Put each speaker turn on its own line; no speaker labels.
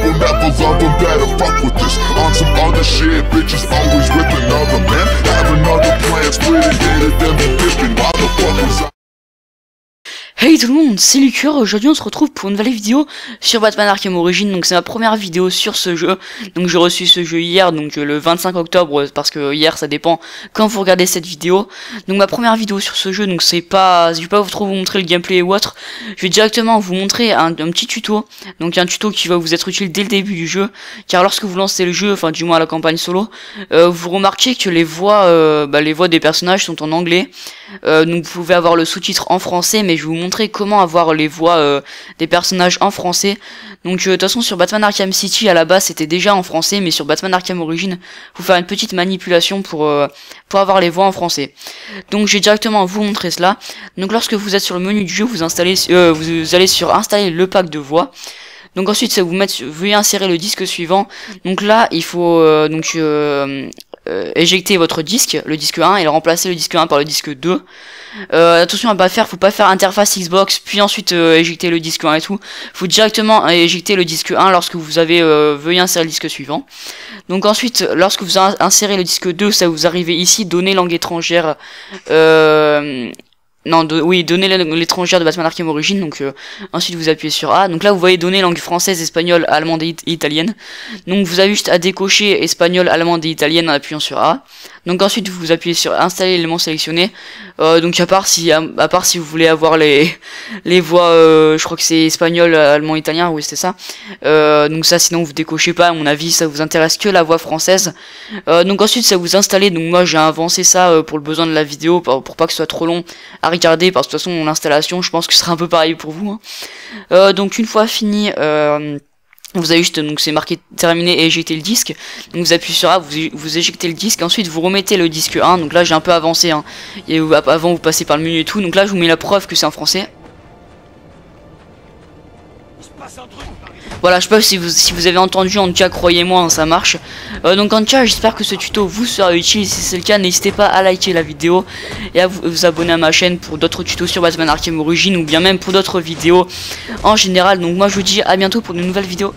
will never love them better fuck with this On some other shit, bitches always with another man Have another plan, split it, hit it, then be dipping Why the fuck was I
Hey tout le monde, c'est Lucure, aujourd'hui on se retrouve pour une nouvelle vidéo sur Batman Arkham Origins, donc c'est ma première vidéo sur ce jeu, donc j'ai reçu ce jeu hier, donc euh, le 25 octobre, parce que hier ça dépend quand vous regardez cette vidéo, donc ma première vidéo sur ce jeu, donc c'est pas, je vais pas trop vous montrer le gameplay ou autre, je vais directement vous montrer un, petit tuto, donc un tuto qui va vous être utile dès le début du jeu, car lorsque vous lancez le jeu, enfin du moins la campagne solo, euh, vous remarquez que les voix, euh, bah, les voix des personnages sont en anglais, donc vous pouvez avoir le sous-titre en français, mais je vous comment avoir les voix euh, des personnages en français. Donc euh, de toute façon sur Batman Arkham City à la base c'était déjà en français, mais sur Batman Arkham Origins, faut faire une petite manipulation pour euh, pour avoir les voix en français. Donc j'ai directement vous montrer cela. Donc lorsque vous êtes sur le menu du jeu, vous installez vous allez sur installer le pack de voix. Donc ensuite, ça vous mettre, veuillez insérer le disque suivant. Donc là, il faut donc éjecter votre disque, le disque 1, et remplacer le disque 1 par le disque 2. Euh, attention à pas faire, faut pas faire interface Xbox, puis ensuite euh, éjecter le disque 1 et tout. Faut directement éjecter le disque 1 lorsque vous avez veuillez insérer le disque suivant. Donc ensuite, lorsque vous insérez le disque 2, ça vous arrivez ici, donner langue étrangère. Non, oui, donner l'étrangère de Batman Arkham Origins, donc ensuite vous appuyez sur A. Donc là vous voyez donner langue française, espagnole, allemande et italienne. Donc vous avez juste à décocher espagnol, allemande et italienne en appuyant sur A. Donc ensuite vous appuyez sur installer l'élément sélectionné. Euh, donc à part si à, part si vous voulez avoir les les voix, euh, je crois que c'est espagnol, allemand, italien, oui c'était ça. Euh, donc ça sinon vous décochez pas. À mon avis ça vous intéresse que la voix française. donc ensuite ça vous installez. Donc moi j'ai avancé ça pour le besoin de la vidéo pour, pas que ce soit trop long à regarder parce que de toute façon l'installation je pense que ce sera un peu pareil pour vous. Hein. donc une fois fini vous avez juste, donc c'est marqué terminé et éjecter le disque. Donc vous appuyez sur A, vous, vous éjectez le disque, ensuite vous remettez le disque 1. Donc là j'ai un peu avancé, hein. et avant vous passez par le menu et tout. Donc là je vous mets la preuve que c'est en français. Voilà, je sais pas si vous, si vous avez entendu, en tout cas, croyez-moi, hein, ça marche. Euh, donc en tout cas, j'espère que ce tuto vous sera utile. Si c'est le cas, n'hésitez pas à liker la vidéo et à vous, abonner à ma chaîne pour d'autres tutos sur Batman Arkham Origins ou bien même pour d'autres vidéos en général. Donc moi, je vous dis à bientôt pour de nouvelles vidéos.